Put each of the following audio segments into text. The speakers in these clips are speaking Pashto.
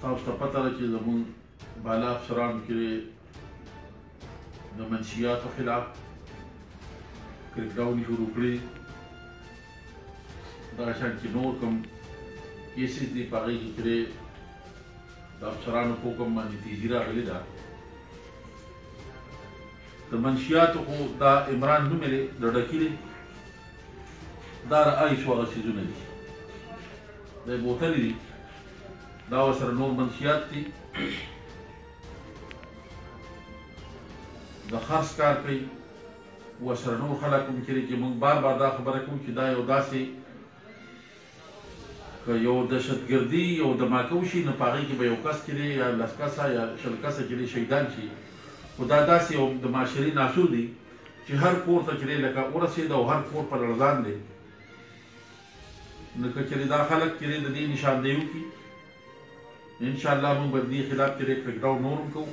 تاسو ته پته ده چې زموږ بالا افسرانو کې د منشیاتو خلاف کریک ډاون شروع کړی دغه شان چې نور کوم کیسز دي په هغې کې چې د افسرانو په حکم باندې تیزي راغلې ده د منشیاتو خو دا عمران نوم دی د ډکي دی دا رایسو هغه څیزونه دي دا بوتلې دي دا ورسره نور منشیات دي د خرڅ کار کوي ورسره نور خلک هم چېرې چې موږ بار بار دا خبره کوو چې دا یو داسې که یو دهشتګردي یو دماکه وشي نو په هغې کې به یو کس چې دی یا لس کسه یا شل کسه چې دی شهیدان شي خو دا داسې یو د معاشري ناسور دی چې هر کور ته چې دی لکه ورسېده او هر کور په لړزان دی نو که چېرې دا خلک چېرې د دې نشاندهي وکړي، نو ان شاء الله موږ به د دې خلاف چېرې کرېک ډاون نور هم کوو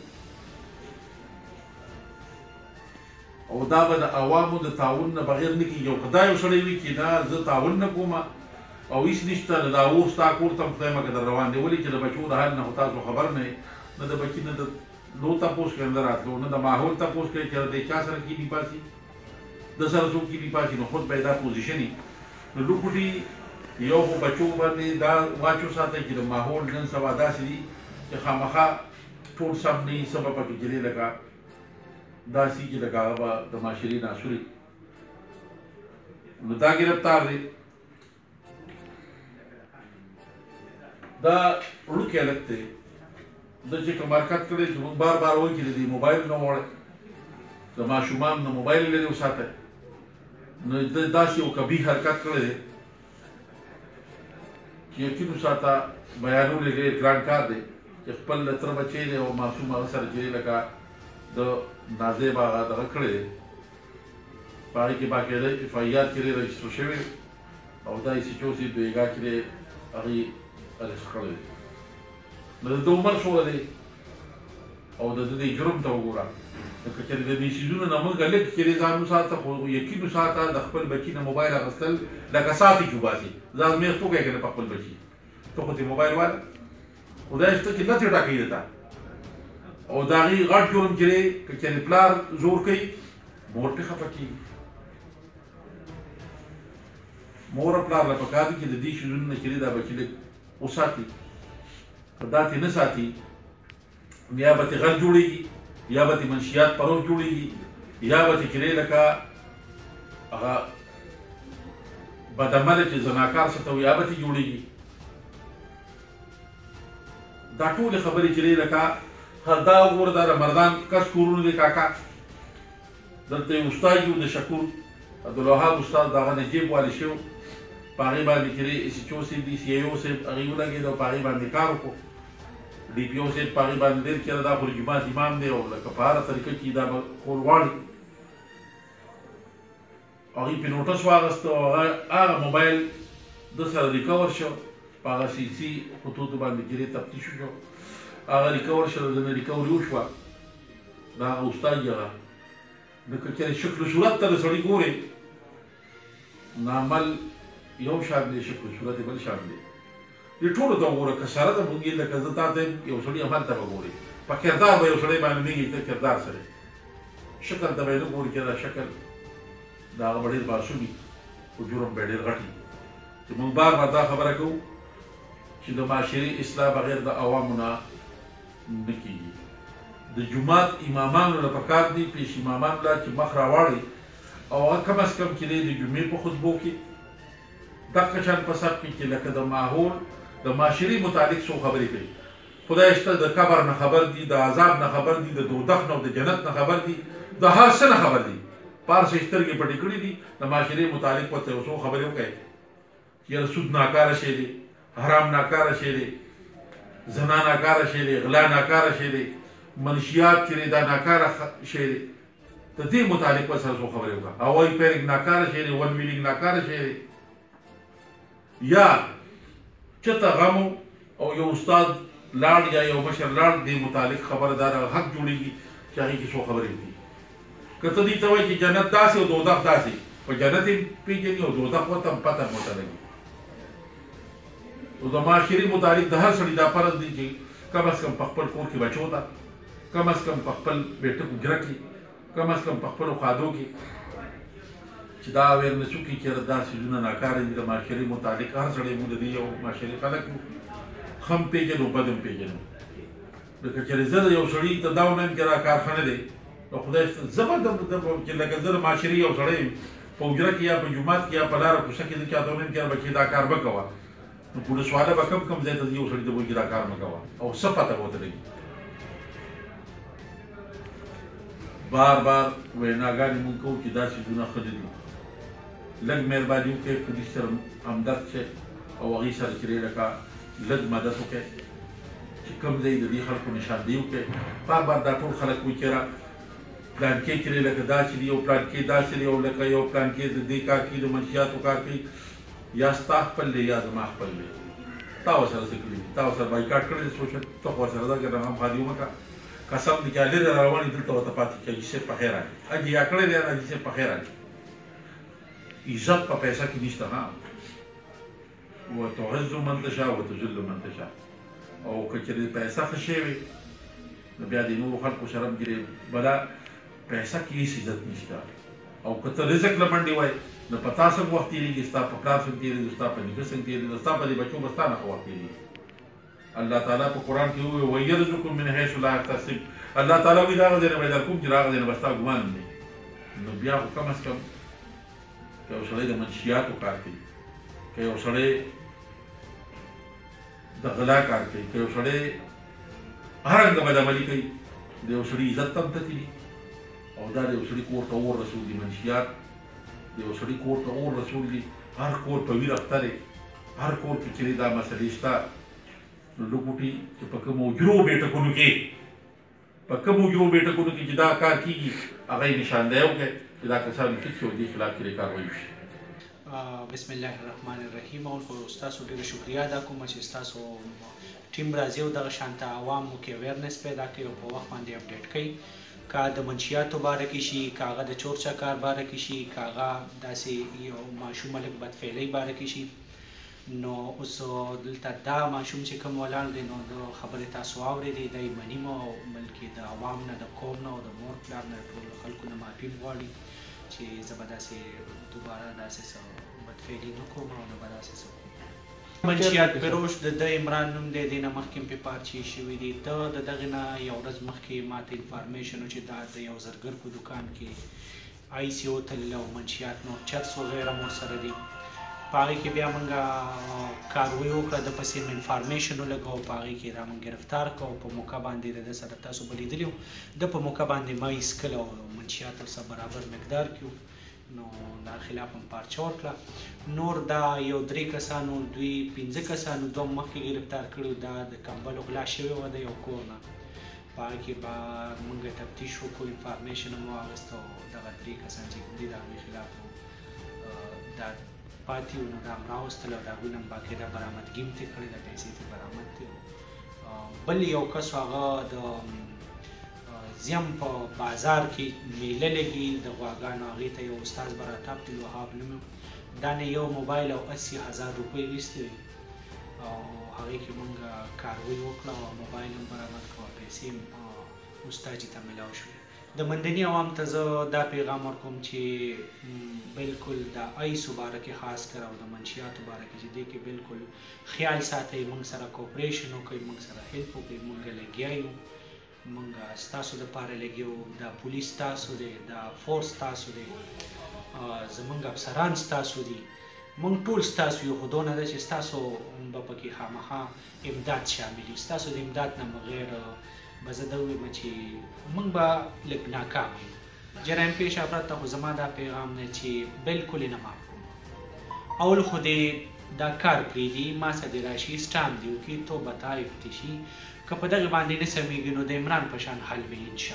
او دا به د عوامو د تعاون نه بغېر نه کېږي او که دا یو سړی وي چې نه زه تعاون نه کوم او هېڅ نشته نو دا اور ستا کور ته هم خدای مه که در روان دی ولې چې د بچو د حال نه خو تاسو خبر نه یې نه د بچي نه د لو تپوس کوي نه د راتلو نه د ماحول تپوس کوي چېرې دی چا سره کېني پاڅي ده سره څوک چی دی پاسی نو خود به دا پوزیشنی نو لوکوټی یو خو بچو باندی دا واچ وساتی چی د ماحول نن سبا داسی دی چی خامخا ټول سم نه یی څه به پکی چلی لکه داسی چی لکه هغه به د معاشری ناسوری نو دا ګرفتار دی. دا وړوکی هلک دی ده چې کوم حرکت کړی چې موږ بار بار وایو چې د دې موبایل نه وړی د ماشومان نه موبایل لري وساته نو د داسې یو کبي حرکت کړی دی چې یقین وساته بیانول ډېر ګران کار دی چې خپل لتر بچی دی او معصوم هغه سره چې لکه د نازې باغ دغه کړی دی په هغه کې باقاعده ایف آی آر چیرې رجسټر شوی او دا ایس ایچ او سی بیګا چیرې هغه ارست کړی دی نو د دوه عمر څومره دی او د دې جرم ته وګوره که چېرې د دې سیزونو نه موږ لږ چېرې ځان وساته خو یقین وساته د خپل بچی نه موبایل اغستل لکه ساتي چې وباسي ځان مې سپوږی کنه په خپل بچی ته خو دې موبایل والا خدای شته چې نه څټه کوي دته او دا غي غټ جرم چې دی که چېرې پلار زور کوي مور په خپه کېږي مور پلار له پکار دي چې د دې شیزونو نه چېرې دا بچی لږ وساتي که دا تې نه ساتي یا به تې غل جوړېږي یا به تې منشیات پروش جوړېږي یا به تې چېرې لکه هغه بدعمله چې زناکار څه ته وي یا به تې جوړېږي دا ټولې خبرې چې دی لکه. ها دا وګوره دا د مردان کس کورونه دی کاکا دلته یو استاد یو د شکور عبدالوهاب استاد د هغه نه جیب والي شوی و په هغې باندې چې دی ایس ایچ او صیب دی سي ای او صیب هغوی ولګېده او په هغې باندې یې کار وکړو ډي پي او صیب په هغې باندې ډېر چېره دا خو د جومات امام دی او لکه په هره طریقه چې دا به کول غواړي. هغوی پرې نوټس واخیست او هغه هغه موبایل ده سره ریکور شو چې په هغه سي سي خطوطو باندې کېدی تفتیش وشو هغه ریکور شو دنه ریکوري وشوه د هغه استاد یغه نو که چېرې شکل و صورت ته د سړي ګورې نو عمل یو شان دی شکل و صورت یې بل شان دی دې ټولو ته وګوره که سره ده مونږ یې لکه زه تاته یم یو سړي هملته به ګورې په کردار به یو سړی معلومیږی چه کردار څه دی شکل ته به یې نه ګورې چه دا شکل د هغه به ډیر معصوم وي خو جرم به یې ډیر غټ وي چه مونږ بار بار دا خبره کوو چه د معاشرې اصلاح بغیر د عوامو نه نه کیږي د جومات امامانو له پکار دي پیش امامانو له چه مخ راواړی او هغه کم از کم چه دی د جمعې په خطبو کې دقه شان په سب کې چې لکه د ماحول د معاشري متعلق څو خبرې کوي خدای شته د قبر نه خبر دي د عذاب نه خبر دي د دودخ نه او د جنت نه خبر دي د هر څه نه خبر دي پار څه سترګې پټې کړې دي د معاشري متعلق ورته یو څو خبرې وکړي چې یاره سود ناکاره شی دی حرام ناکاره شی دی زنا ناکاره شی دی غلا ناکاره شی دی منشیات چې دا ناکاره شی دی ته دې متعلق ورسره څو خبرې وکړه هغه وايي پیرنګ ناکاره شی دی ون ویلنګ ناکاره شی دی یا چته غم او یو استاد لاړ یا یو مشر لاړ دې متعلق خبره دا د حق جوړیږي چې هغې کې څو خبرې وکړي که ته دوی ته وایي چې جنت داسې او دودخ داسې په جنت هم پیژني او دودخ ورته هم پته هم ورته لګي نو د معاشرې متعلق د هر سړي دا فرض دی چې کم از کم په خپل کور کې بچو ته کم از کم په خپل بیټکو ږیره کې کم از کم په خپلو ښادو کې چې دا اویرنس وکړي چې دا سیزونه ناکاره دي د معاشري متعلق هر سړی موږ د دې یو معاشري خلک یو خم پیژنو بدم پیژنو لکه چې زه د یو سړي ته دا وایم چې دا کار ښه نه دی نو خدای زه به چې لکه زه د معاشري یو سړی یم په حجره کې یا په جومات کې یا په لاره کوڅه کې زه چاته وایم چې بچې دا کار مه کوه نو پولیس واله به کم کم ځای ته ځي یو سړي ته وایي چې دا کار مه کوه او څه پته به ورته لګي بار بار ویناګانې مونږ کوو چې دا څیزونه ښه نه دي لږ مهرباني وکړئ پولیس سره همدرد شئ او هغوی سره چې دی لکه لږ مدد وکړئ چې کوم ځای د دې خلکو نشاندهي وکړئ بار بار دا ټول خلک وایي چې پلان کې چې لکه داسې دی او پلان کې داسې دی او لکه یو پلان کې د دې کار کوي د منشیاتو کار کوي يا ستا خپل دی يا زما خپل دی تا ورسره څه کړي دي تا ورسره بايکاټ کړی دی سوشل ته خو ورسره دا ګرنه هم خادي ومه کړه قسم دی چې لري را رواني دلته ورته پاتې چې حاجي صاحب په خير راغلي حاجي يا کړی دی حاجي صاحب په خير راغلي عزت په پیسې کې نشته ها وتعز من تشاء وتذل من تشاء او کچرې پیسې خشې وي نو بیا د نور خلکو شرم ګرې بلا پیسه کی هیڅ عزت نشته او که ته رزق له منډی وای نو په تا څنګه وخت تیریږی ستا په پلار څنګه تیریدو ستا په نیکه څنګه تیریدو ستا په دی بچو به ستا نه ښه وخت تیریږی الله تعالی په قران کی ووی ویرزقکم من حیث لا یحتسب الله تعالی وی دا غزه نه به درکوم چې راغزه نه به ستا ګمان هم نه نو بیا خو کم از کم که یو سړی د منشیاتو کار کوي که یو سړی د غلا کار کوي که یو سړی هر رنګه بد عملي کوي د یو سړي عزت هم تکي دي او دا د یو سړي کور ته اور رسول دي منشیات د یو سړي کور ته اور رسول دي هر کور په ویر اخته دی هر کور کې چې دا مسلې شته نو لوګوټي چې په کوم جرو بیټکونو کې په کومو یو بیټکونو کې چې دا کار کیږي هغه یې نشاندهي وکړي چې دا کسان څوک دي او دې خلاف چېرې کاروايي وشي. بسم الله الرحمن الرحیم اول خو ستاسو ډیره شکریه ادا کوم چې ستاسو ټیم راځي او دغه شانته عوام مو کې اویرنس پیدا کوي او په وخت باندې اپډیټ کوي که د منشیاتو باره کې شي که هغه د چور چکار باره کې شي که هغه داسې یو ماشوم ملک بدفعلۍ باره کې شي نو اوس دلته دا ماشوم چې کوم ولاړ دی نو ده خبرې تاسو واورېدې دی مني مو او بلکې د عوام نه د قوم نه او د مور پلار نه د ټولو خلکو نه معافي هم غواړي چې زه به داسې دوباره داسې څه بدفعلي نه کوم او نه به داسې څه کوم. منشیات پروش د ده عمران نوم دی دې نه مخکې هم پې پارچې شوي دي ده د دغې نه یو ورځ مخکې ماته انفارمیشن و چې دا د یو زرګر په دوکان کې آی سي او تللي او منشیات نور چرس وغیره مور سره دي په هغه کې بیا مونږ کاروي وکړه د پسې منفارمیشن ولګو په هغه کې دا مونږ ګرفتار کړو په موقع باندې د سره تاسو په لیدلي او د په موقع باندې ما یې سکل او منشیات ور سره برابر مقدار کیو نو دا خلاف هم پارچه ورکړه نور دا یو درې کسانو دوی پنځه کسانو دوه مخکې گرفتار کړو دا د کمبل غلا شوی و د یو کور نه په هغه کې به موږ تفتیش وکړو انفارمیشن هم واغست او دغه درې کسان چې کوم دي د هغوی خلاف دا پاتې وو نو دا هم راوستل او د هغوی نه هم باقاعده برامدګي هم ترې کړې ده پیسې ترې برامد دي بل یو کس هغه د زیم په بازار کې میله لګي د غواګانو هغې ته یو استاد به راته عبدالوهاب نوم دا نه یو موبایل او اسی هزار روپۍ ویستې وي او هغه کې مونږ کاروي وکړه او موبایل هم برابر کړو پیسې هم استاجی ته ملاو شوې د مندنی عوام ته زه دا پیغام ورکوم چې بالکل د ایس باره کې خاص کر او د منشیات باره کې چې دې کې بالکل خیال ساتي مونږ سره کوپریشن وکړي مونږ سره هیلپ وکړي مونږ لګیا یو مونږ ستاسو لپاره لګیو دا پولیس ستاسو دی دا فورس ستاسو دی زمونږ افسران ستاسو دي مونږ ټول ستاسو یو خو دونه ده چې ستاسو به پکې خامخا امداد شامل وي ستاسو د امداد نه بغیر به زه دا ووایم چې مونږ به لږ ناکام یو جرایم پیشه افراد ته خو زما دا پیغام دی چې بالکل یې نه معافوم اول خو دې دا کار پرېږدي ما سره دې راشي سټام دې وکړي توبه طایف دې شي که په دغې باندې نه سمېږي نو د عمران په شان حل وي انشاءالله